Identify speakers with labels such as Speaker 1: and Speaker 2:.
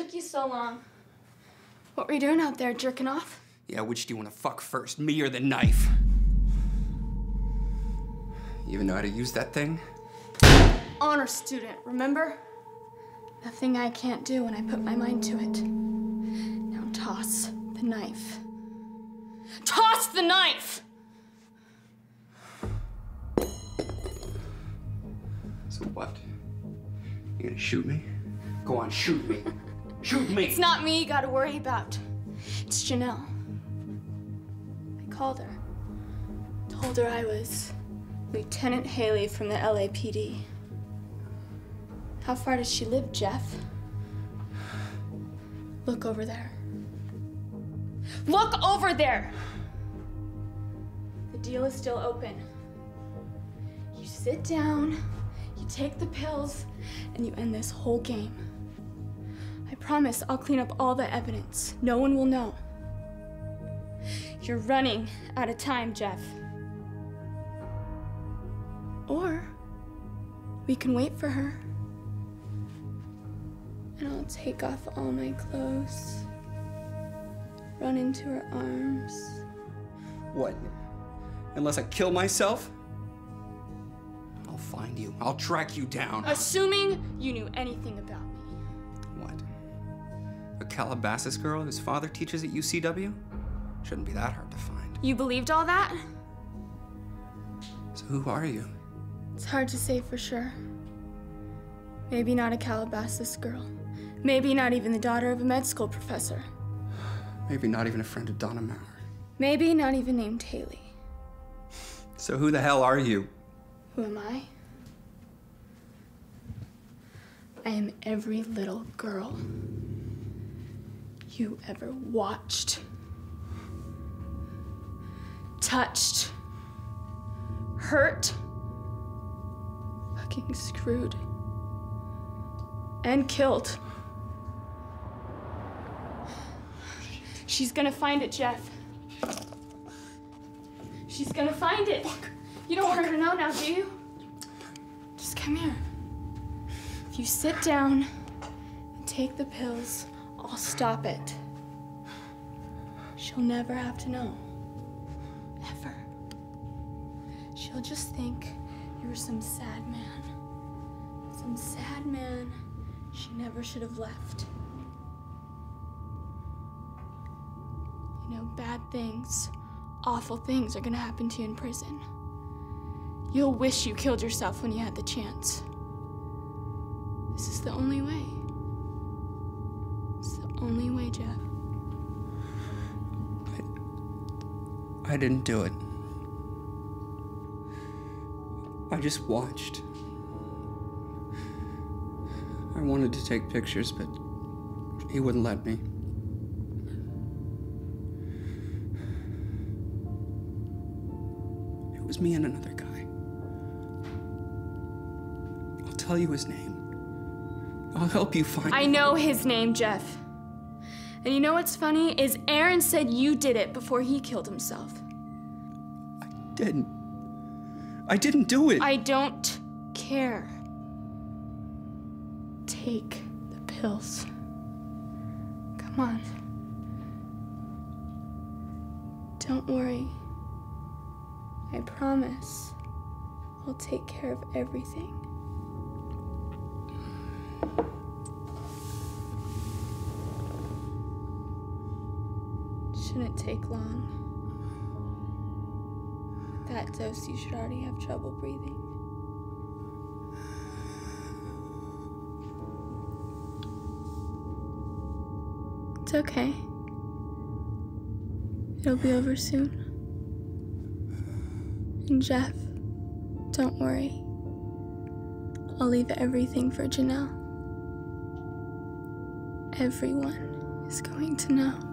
Speaker 1: What took you so long? What were you doing out there, jerking off?
Speaker 2: Yeah, which do you want to fuck first, me or the knife? You even know how to use that thing?
Speaker 1: Honor student, remember? Nothing I can't do when I put my mind to it. Now toss the knife. Toss the knife!
Speaker 2: So what? You gonna shoot me? Go on, shoot me. Shoot me!
Speaker 1: It's not me you gotta worry about. It's Janelle. I called her. Told her I was Lieutenant Hayley from the LAPD. How far does she live, Jeff? Look over there. Look over there! The deal is still open. You sit down, you take the pills, and you end this whole game. I promise I'll clean up all the evidence. No one will know. You're running out of time, Jeff. Or we can wait for her. And I'll take off all my clothes, run into her arms.
Speaker 2: What? Unless I kill myself? I'll find you. I'll track you down.
Speaker 1: Assuming you knew anything about me.
Speaker 2: What? A Calabasas girl whose father teaches at UCW? Shouldn't be that hard to find.
Speaker 1: You believed all that?
Speaker 2: So who are you?
Speaker 1: It's hard to say for sure. Maybe not a Calabasas girl. Maybe not even the daughter of a med school professor.
Speaker 2: Maybe not even a friend of Donna Mauer.
Speaker 1: Maybe not even named Hayley.
Speaker 2: So who the hell are you?
Speaker 1: Who am I? I am every little girl you ever watched, touched, hurt, fucking screwed, and killed. She's gonna find it, Jeff. She's gonna find it. You don't want her to know now, do you? Just come here. If you sit down and take the pills, I'll stop it. She'll never have to know. Ever. She'll just think you were some sad man. Some sad man she never should have left. You know, bad things, awful things are gonna happen to you in prison. You'll wish you killed yourself when you had the chance. This is the only way. Only way, Jeff.
Speaker 2: I didn't do it. I just watched. I wanted to take pictures, but he wouldn't let me. It was me and another guy. I'll tell you his name. I'll help you find
Speaker 1: I
Speaker 2: him.
Speaker 1: know his name, Jeff. And you know what's funny is Aaron said you did it before he killed himself.
Speaker 2: I didn't. I didn't do it.
Speaker 1: I don't care. Take the pills. Come on. Don't worry. I promise I'll take care of everything. Shouldn't take long. That dose, you should already have trouble breathing. It's okay. It'll be over soon. And Jeff, don't worry. I'll leave everything for Janelle. Everyone is going to know.